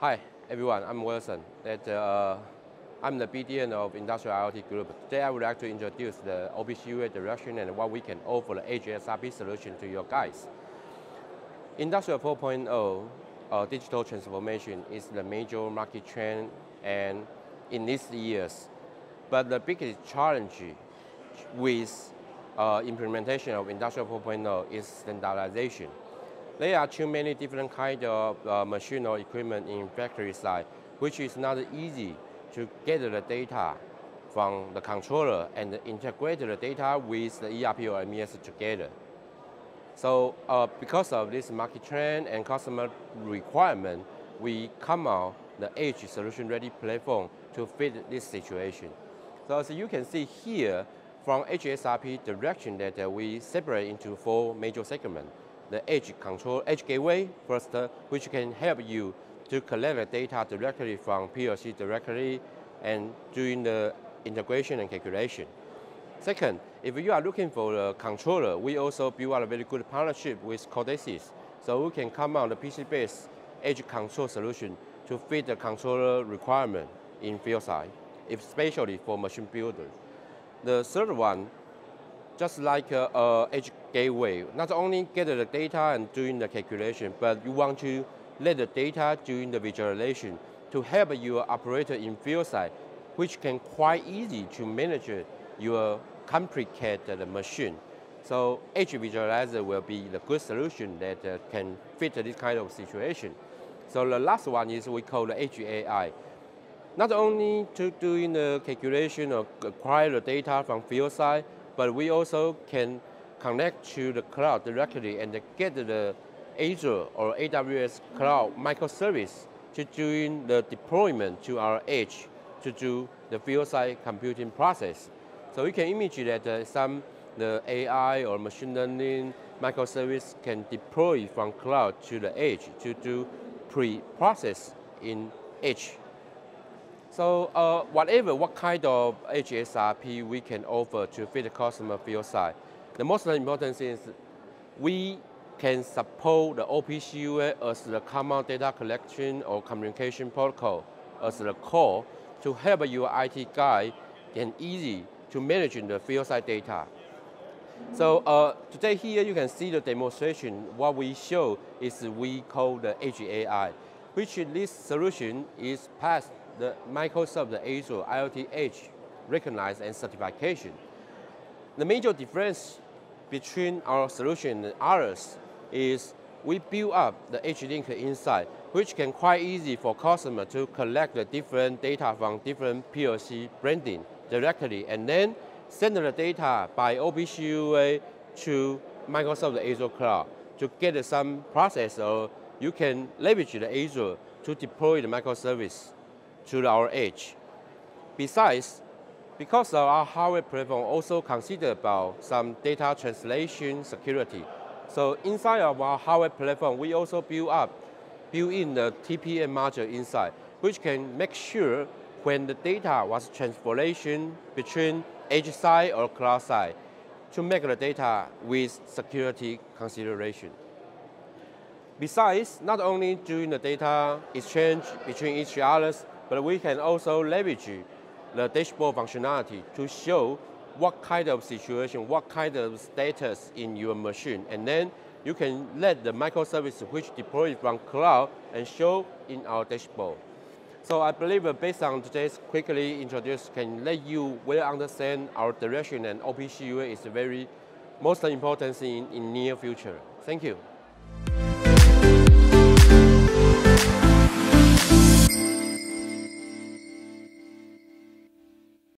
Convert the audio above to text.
Hi, everyone. I'm Wilson. That, uh, I'm the BDM of Industrial IoT Group. Today, I would like to introduce the OPC UA direction and what we can offer the Edge SRP solution to your guys. Industrial 4.0 uh, digital transformation is the major market trend and in these years. But the biggest challenge with uh, implementation of Industrial 4.0 is standardization. There are too many different kind of uh, machine or equipment in factory side, which is not easy to get the data from the controller and integrate the data with the ERP or MES together. So uh, because of this market trend and customer requirement, we come out the Edge solution ready platform to fit this situation. So as you can see here, from Edge SRP direction that we separate into four major segments the edge control, edge gateway first, uh, which can help you to collect the data directly from PLC directly and doing the integration and calculation. Second, if you are looking for a controller, we also build out a very good partnership with Codesys. So we can come on the PC-based edge control solution to fit the controller requirement in field side, especially for machine builders. The third one just like a, a edge gateway, not only get the data and doing the calculation, but you want to let the data doing the visualization to help your operator in field side, which can quite easy to manage your complicated machine. So Edge Visualizer will be the good solution that uh, can fit this kind of situation. So the last one is we call the Edge AI. Not only to doing the calculation or acquire the data from field side, but we also can connect to the cloud directly and get the Azure or AWS cloud microservice to doing the deployment to our edge to do the field side computing process. So we can imagine that uh, some the AI or machine learning microservice can deploy from cloud to the edge to do pre-process in edge so uh, whatever, what kind of Edge SRP we can offer to fit the customer field side, the most important thing is we can support the OPC UA as the common data collection or communication protocol as the core to help your IT guy and easy to manage the field side data. So uh, today here you can see the demonstration. What we show is we call the Edge AI, which this solution is passed the Microsoft Azure IoT Edge recognized and certification. The major difference between our solution and others is we build up the Edge Link inside, which can quite easy for customer to collect the different data from different PLC branding directly, and then send the data by OPC UA to Microsoft Azure Cloud to get some process, or you can leverage the Azure to deploy the microservice to our edge. Besides, because our hardware platform also consider about some data translation security. So inside of our hardware platform, we also build up, build in the TPM module inside, which can make sure when the data was translation between edge side or cloud side to make the data with security consideration. Besides, not only doing the data exchange between each others, but we can also leverage the dashboard functionality to show what kind of situation, what kind of status in your machine. And then you can let the microservice which deploy from cloud and show in our dashboard. So I believe uh, based on today's quickly introduced can let you well understand our direction and OPC UA is very most important thing in near future. Thank you.